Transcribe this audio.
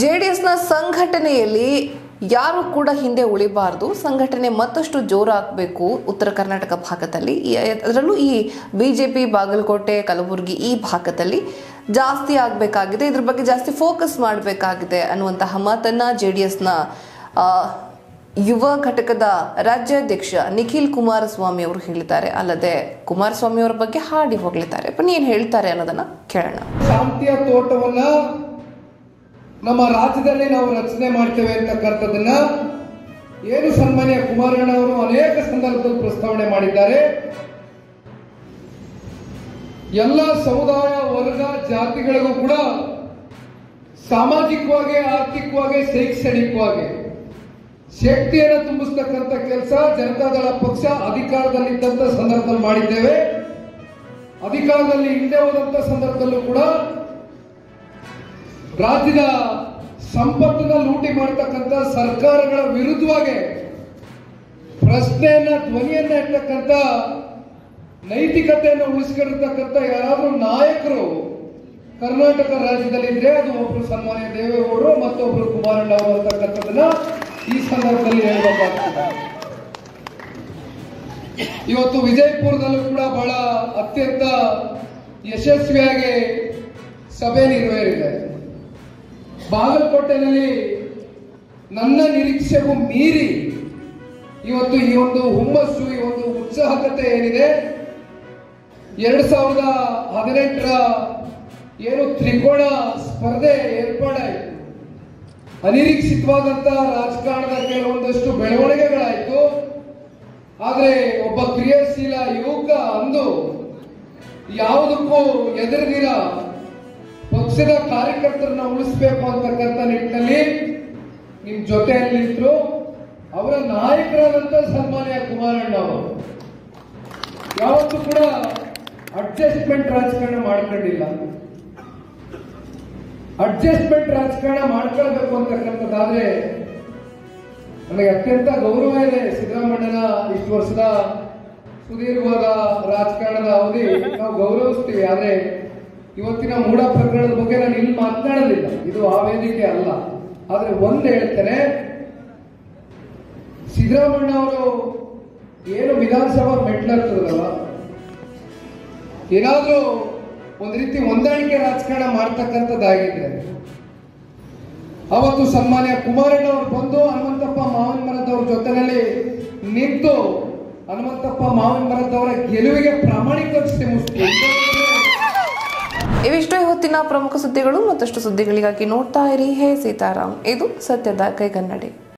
J D ಎಸ್ನ ಸಂಘಟನೆಯಲ್ಲಿ ಯಾರು ಕೂಡ ಹಿಂದೆ ಉಳಿಬಾರ್ದು. ಸಂಘಟನೆ ಮತ್ತಷ್ಟು ಜೋರಾಗಬೇಕು. ಉತ್ತರ ಕರ್ನಾಟಕ ಭಾಗದಲ್ಲಿ. ಅದರಲ್ಲೂ ಈ ಬಿಜೆಪಿ, ಬಾಗಲಕೋಟೆ, ಕಲಬುರಗಿ ಈ ಭಾಗದಲ್ಲಿ ಜಾಸ್ತಿ ಆಗಬೇಕಾಗಿದೆ. ಇದ್ರ ಬಗ್ಗೆ ಜಾಸ್ತಿ ಫೋಕಸ್ ಮಾಡಬೇಕಾಗಿದೆ ಅನ್ನುವಂತಹ ಮಾತನ್ನ ಜೆ ಡಿ ಎಸ್ನ ಯುವ ಘಟಕದ ರಾಜ್ಯಾಧ್ಯಕ್ಷ ನಿಖಿಲ್ ಕುಮಾರಸ್ವಾಮಿ ಅವರು ಹೇಳಿದ್ದಾರೆ. ಅಲ್ಲದೆ ಕುಮಾರಸ್ವಾಮಿ ಅವರ ಬಗ್ಗೆ ಹಾಡಿ ಹೋಗಲಿದ್ದಾರೆ. ಬನ್ನಿ ಏನ್ ಹೇಳ್ತಾರೆ ಅನ್ನೋದನ್ನ ಕೇಳೋಣ. ನಮ್ಮ ರಾಜ್ಯದಲ್ಲಿ ನಾವು ರಚನೆ ಮಾಡ್ತೇವೆ ಅಂತಕ್ಕಂಥದ್ದನ್ನ ಏನು ಸನ್ಮಾನ್ಯ ಕುಮಾರಣ್ಣ ಅವರು ಅನೇಕ ಸಂದರ್ಭದಲ್ಲಿ ಪ್ರಸ್ತಾವನೆ ಮಾಡಿದ್ದಾರೆ. ಎಲ್ಲ ಸಮುದಾಯ, ವರ್ಗ, ಜಾತಿಗಳಿಗೂ ಕೂಡ ಸಾಮಾಜಿಕವಾಗಿ, ಆರ್ಥಿಕವಾಗಿ, ಶೈಕ್ಷಣಿಕವಾಗಿ ಶಕ್ತಿಯನ್ನು ತುಂಬಿಸ್ತಕ್ಕಂಥ ಕೆಲಸ ಜನತಾದಳ ಪಕ್ಷ ಅಧಿಕಾರದಲ್ಲಿದ್ದಂಥ ಸಂದರ್ಭದಲ್ಲಿ ಮಾಡಿದ್ದೇವೆ. ಅಧಿಕಾರದಲ್ಲಿ ಹಿಂದೆ ಹೋದಂಥ ಸಂದರ್ಭದಲ್ಲೂ ಕೂಡ ರಾಜ್ಯದ ಸಂಪತ್ತನ್ನ ಲೂಟಿ ಮಾಡತಕ್ಕಂಥ ಸರ್ಕಾರಗಳ ವಿರುದ್ಧವಾಗಿ ಪ್ರಶ್ನೆಯನ್ನ, ಧ್ವನಿಯನ್ನ ಇಟ್ಟಕ್ಕಂಥ ನೈತಿಕತೆಯನ್ನು ಉಳಿಸ್ಕೊಂಡಿರ್ತಕ್ಕಂಥ ಯಾರಾದ್ರೂ ನಾಯಕರು ಕರ್ನಾಟಕ ರಾಜ್ಯದಲ್ಲಿ ಇದ್ರೆ ಅದು ಒಬ್ರು ಸನ್ಮಾನ್ಯ ದೇವೇಗೌಡರು ಮತ್ತೊಬ್ರು ಕುಮಾರಣ್ಣ ಅವರು ಅಂತಕ್ಕಂಥದ್ದನ್ನ ಈ ಸಂದರ್ಭದಲ್ಲಿ ಹೇಳಬೇಕಾಗ್ತದೆ. ಇವತ್ತು ವಿಜಯಪುರದಲ್ಲೂ ಕೂಡ ಬಹಳ ಅತ್ಯಂತ ಯಶಸ್ವಿಯಾಗಿ ಸಭೆ ನೆರವೇರಿದೆ ಬಾಗಲಕೋಟೆನಲ್ಲಿ ನನ್ನ ನಿರೀಕ್ಷೆಗೂ ಮೀರಿ ಇವತ್ತು ಈ ಒಂದು ಹುಮ್ಮಸ್ಸು, ಈ ಒಂದು ಉತ್ಸಾಹಕತೆ ಏನಿದೆ? ಎರಡ್ ಸಾವಿರದ ಹದಿನೆಂಟರ ಏನು ತ್ರಿಕೋಣ ಸ್ಪರ್ಧೆ ಏರ್ಪಾಡಾಯಿತು. ಅನಿರೀಕ್ಷಿತವಾದಂತ ರಾಜಕಾರಣದ ಕೆಲವೊಂದಷ್ಟು ಬೆಳವಣಿಗೆಗಳಾಯಿತು. ಆದರೆ ಒಬ್ಬ ಕ್ರಿಯಾಶೀಲ ಯುವಕ ಅಂದು ಯಾವುದಕ್ಕೂ ಎದುರಿದಿರ ಪಕ್ಷದ ಕಾರ್ಯಕರ್ತರನ್ನ ಉಳಿಸ್ಬೇಕು ಅಂತಕ್ಕಂಥ ನಿಟ್ಟಿನಲ್ಲಿ ನಿಮ್ ಜೊತೆಯಲ್ಲಿ ನಿಂತರು ಅವರ ನಾಯಕರಾದಂತ ಸನ್ಮಾನ್ಯ ಕುಮಾರಣ್ಣ ಅವರು. ಯಾವತ್ತೂ ಕೂಡ ಅಡ್ಜಸ್ಟ್ಮೆಂಟ್ ರಾಜಕಾರಣ ಮಾಡ್ಕೊಂಡಿಲ್ಲ. ಅಡ್ಜಸ್ಟ್ಮೆಂಟ್ ರಾಜಕಾರಣ ಮಾಡ್ಕೊಳ್ಬೇಕು ಅಂತಕ್ಕಂಥದ್ದಾದ್ರೆ ನನಗೆ ಅತ್ಯಂತ ಗೌರವ ಇದೆ ಸಿದ್ದರಾಮಣ್ಣನ ಇಷ್ಟು ವರ್ಷದ ಸುದೀರ್ಘವಾದ ರಾಜಕಾರಣದ ಅವಧಿ. ನಾವು ಗೌರವಿಸ್ತೀವಿ. ಆದ್ರೆ ಇವತ್ತಿನ ಮೂಢ ಪ್ರಕರಣದ ಬಗ್ಗೆ ನಾನು ಇಲ್ಲಿ ಮಾತನಾಡಲಿಲ್ಲ. ಇದು ಆ ವೇದಿಕೆ ಅಲ್ಲ. ಆದ್ರೆ ಒಂದು ಹೇಳ್ತೇನೆ ಸಿದ್ದರಾಮಣ್ಣ ಅವರು ಏನು ವಿಧಾನಸಭಾ ಮೆಟ್ಲಾಗ್ತದಲ್ಲ ಏನಾದ್ರೂ ಒಂದ್ ರೀತಿ ಹೊಂದಾಣಿಕೆ ರಾಜಕಾರಣ ಮಾಡ್ತಕ್ಕಂಥದ್ದಾಗಿದ್ರೆ ಅವತ್ತು ಸನ್ಮಾನ್ಯ ಕುಮಾರಣ್ಣ ಅವರು ಬಂದು ಹನುಮಂತಪ್ಪ ಮಾವಿನ ಮರದವ್ರ ಜೊತೆಯಲ್ಲಿ ನಿಂತು ಹನುಮಂತಪ್ಪ ಮಾವಿನ ಮರದವರ ಗೆಲುವಿಗೆ ಪ್ರಾಮಾಣಿಕ ಶ್ರಮಿಸ್ತೀವಿ ಇವಿಷ್ಟು ಹೊತ್ತಿನ ಪ್ರಮುಖ ಸುದ್ದಿಗಳು ಮತ್ತಷ್ಟು ಸುದ್ದಿಗಳಿಗಾಗಿ ನೋಡ್ತಾ ಇರಿ. ಹೇ ಸೀತಾರಾಮ್. ಇದು ಸತ್ಯದ ಕೈಗನ್ನಡಿ.